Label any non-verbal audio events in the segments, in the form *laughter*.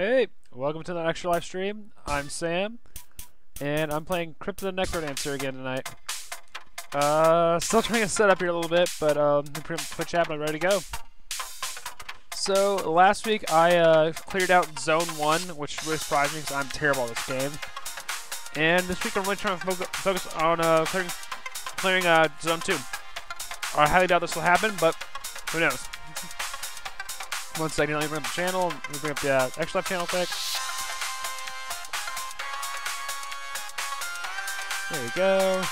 Hey, welcome to the Extra Life stream. I'm Sam, and I'm playing Crypt of the Necrodancer again tonight. Uh, still trying to set up here a little bit, but um, Twitch app, I'm ready to go. So last week I uh, cleared out Zone One, which really surprised me because I'm terrible at this game. And this week I'm really trying to fo focus on uh, clearing, clearing uh, Zone Two. I highly doubt this will happen, but who knows? One second, let me bring up the channel. Let me bring up the uh, Extra Life channel quick. There we go.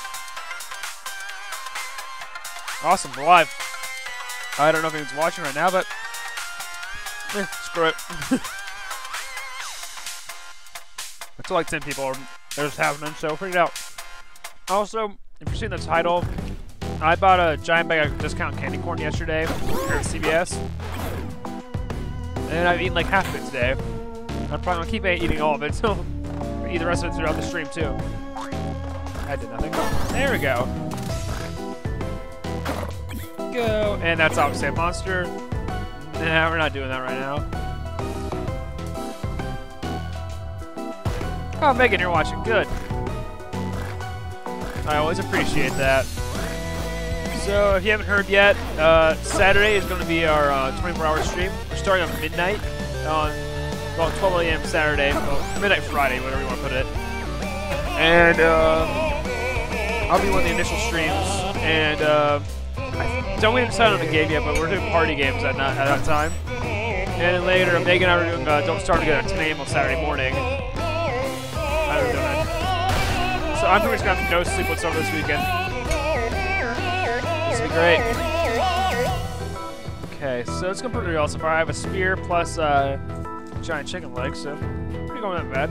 Awesome, we're live. I don't know if anyone's watching right now, but eh, screw it. *laughs* It's like 10 people are there's happening, so figure it out. Also, if you're seeing the title, I bought a giant bag of discount candy corn yesterday at CVS. And I've eaten like half of it today. I'm probably gonna keep eating all of it, *laughs* so eat the rest of it throughout the stream too. I did nothing. There we go. Go. And that's obviously a monster. Nah, we're not doing that right now. Oh, Megan, you're watching. Good. I always appreciate that. So, if you haven't heard yet, uh, Saturday is going to be our 24-hour uh, stream. We're starting on midnight on well 12 a.m. Saturday, well, midnight Friday, whatever you want to put it. And uh, I'll be one of the initial streams. And uh, I don't we haven't decided on the game yet, but we're doing party games at, at that time. And then later, Megan and I are doing uh, Don't Starve Together at 10 a.m. on Saturday morning. I don't know. So I'm pretty much gonna have no sleep whatsoever this weekend. Great. Okay, so it's going pretty well so far. I have a spear plus uh, giant chicken leg, so pretty going that bad.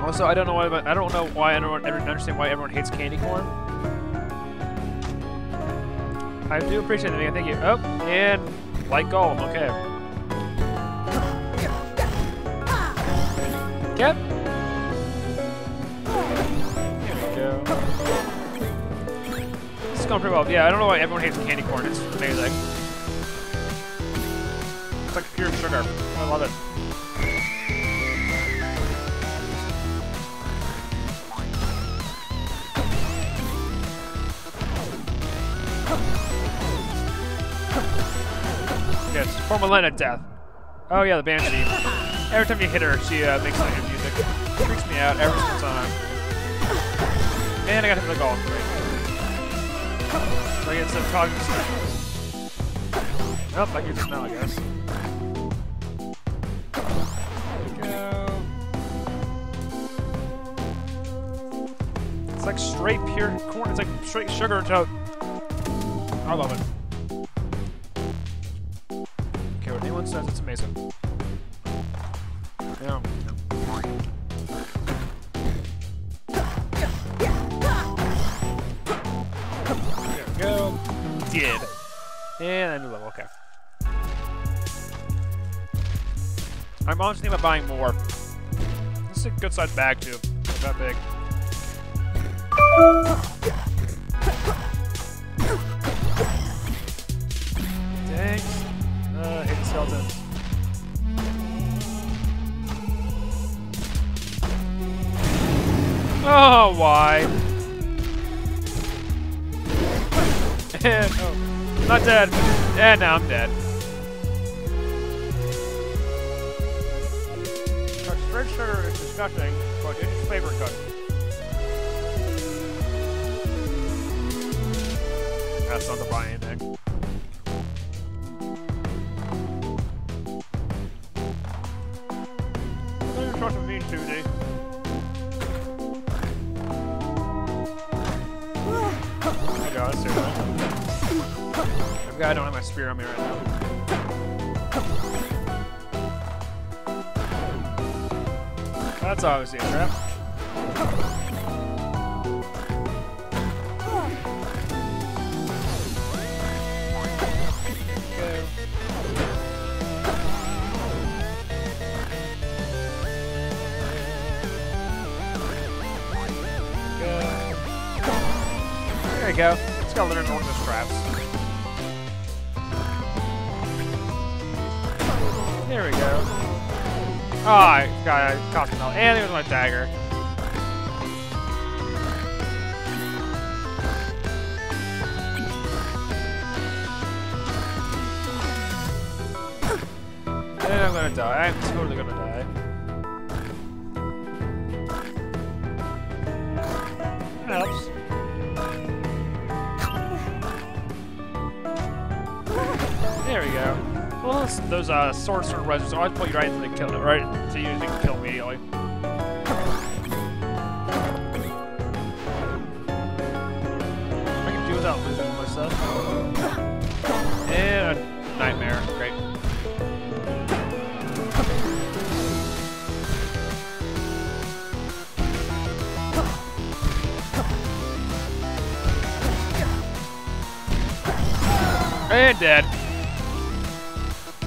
Also, I don't know why, I don't know why I don't understand why everyone hates candy corn. I do appreciate it. Thank you. Oh, and light golem. Okay. Yep. Going pretty well. Yeah, I don't know why everyone hates candy corn. It's amazing. It's like pure sugar. I love it. Yes, Formalina death. Oh yeah, the Banshee. Every time you hit her, she uh, makes like music. Freaks me out every single time. And I got hit with a golf. Great. Like instead of talking to Nope, I can smell, I guess. It's like straight pure corn. It's like straight sugar toast. I love it. Okay, what anyone says, it's amazing. Yeah. Did. And a new level, okay. I'm honestly thinking about buying more. This is a good sized bag too. Not that big. Thanks. Uh, hate the skeletons. Oh, why? Oh, *laughs* not dead. And now I'm dead. Red sugar is disgusting, but it is favorite cut. That's not to buy anything. There's a trust of me, Susie. I don't have my spear on me right now. That's obviously a trap. Go. There you go. Just gotta learn all those traps. Oh, I got a costume helmet. And there's my dagger. And I'm gonna die. I'm totally gonna die. Those, those uh, sword residents always put you right into the kill, right? So you can kill immediately.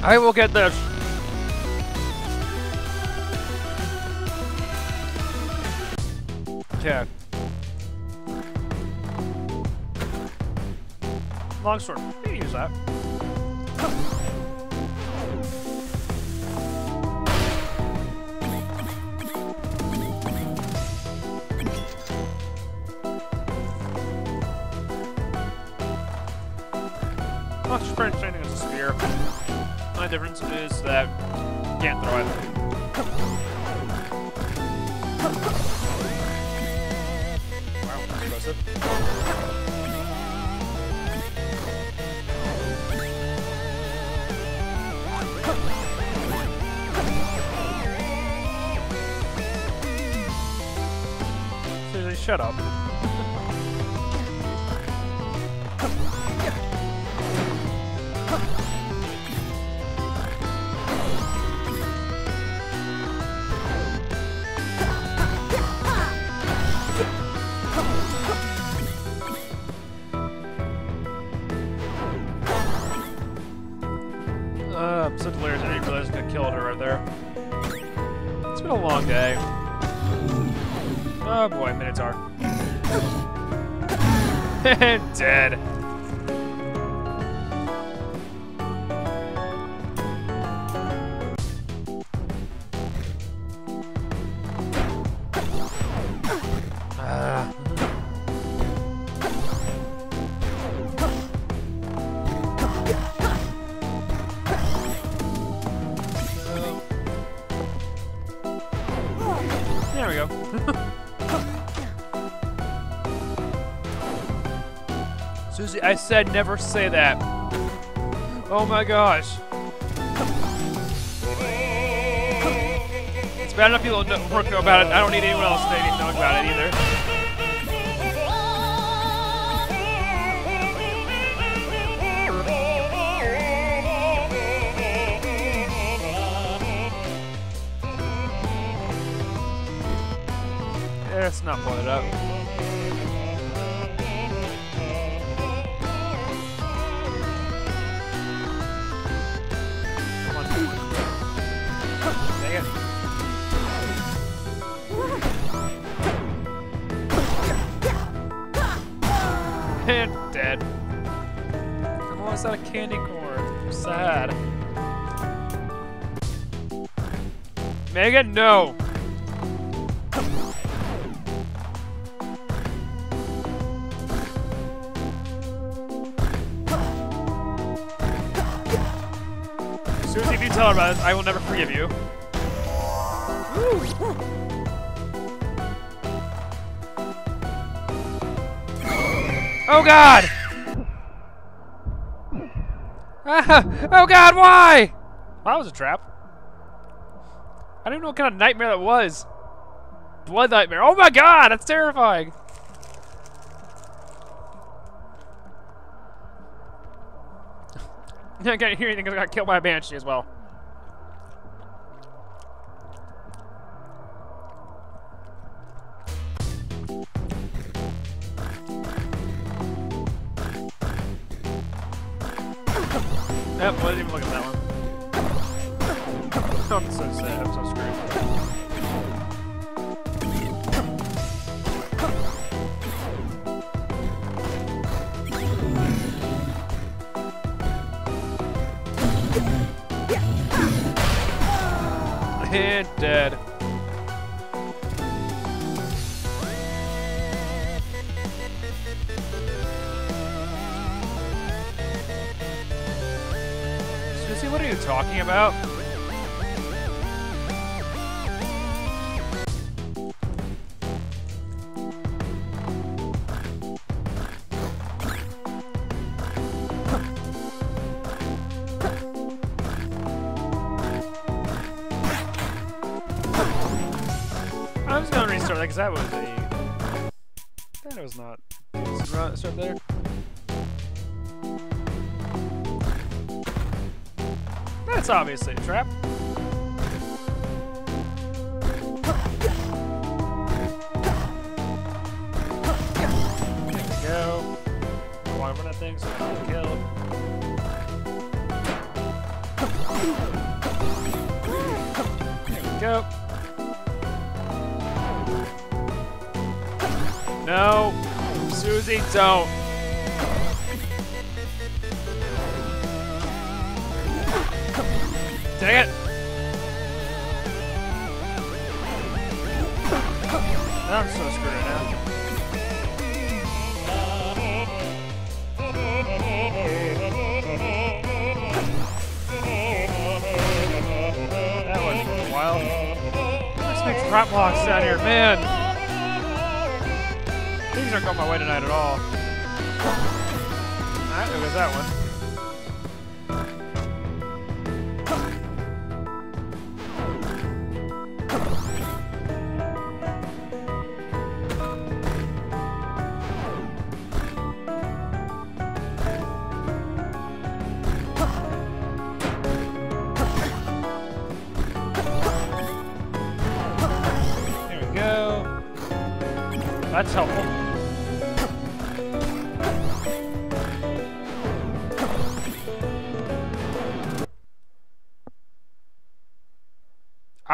I will get this. Okay. Longsword. You can use that. Difference is that you can't throw it. Wow, impressive. Shut up. *laughs* Dead. I said never say that. Oh my gosh. It's bad enough people work know about it. I don't need anyone else to know about it either. Eh, Let's not blow it up. Almost out of candy corn. Sad. Megan, no! Susie, if you tell her about this, I will never forgive you. Oh god! *laughs* Oh god, why? That was a trap. I don't know what kind of nightmare that was. Blood nightmare. Oh my god, that's terrifying. *laughs* I can't hear anything because I got killed by a banshee as well. Dead. Susie, what are you talking about? That was a. That was not. Start there. That's obviously a trap. There we go. Why run that thing so I? There we go. No. Susie, don't. Dang it. I'm so screwed now. That was wild. Let's make trap blocks down here, man.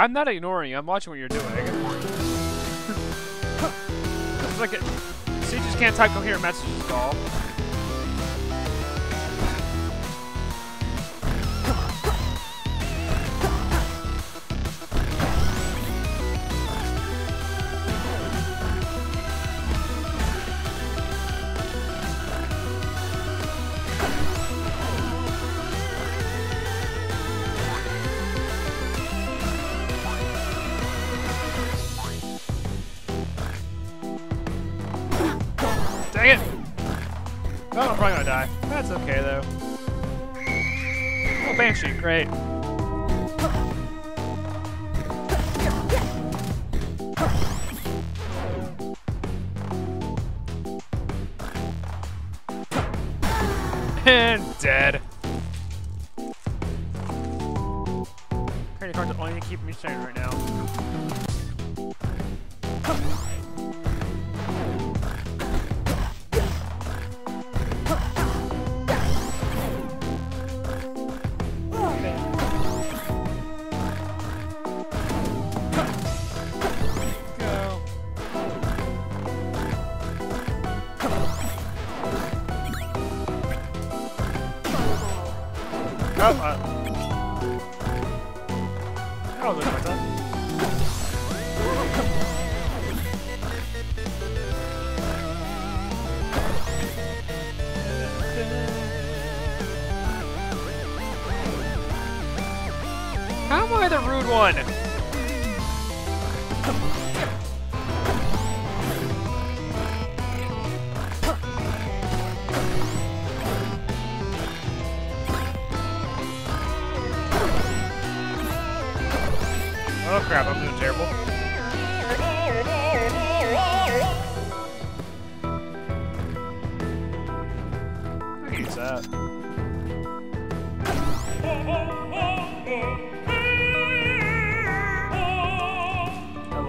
I'm not ignoring you. I'm watching what you're doing. *laughs* it's like it. See, you just can't type coherent messages at all. Great. and *laughs* dead. Credit cards are only keep me sane right now. Oh crap, I'm doing terrible.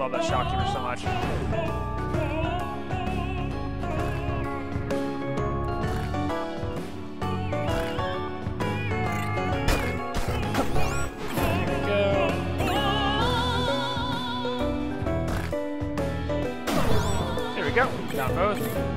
Love that shock so much. We go. Down both.